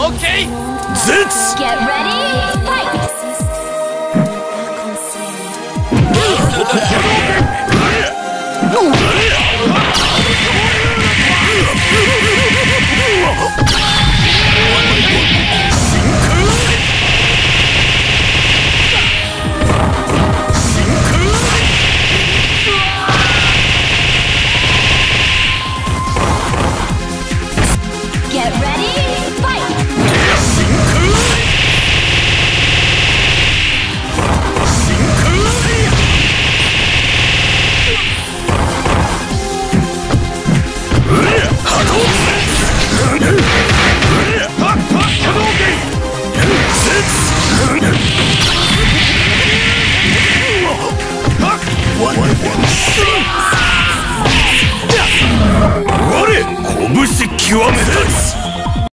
Okay! Zits! Get ready, 我拳極めたり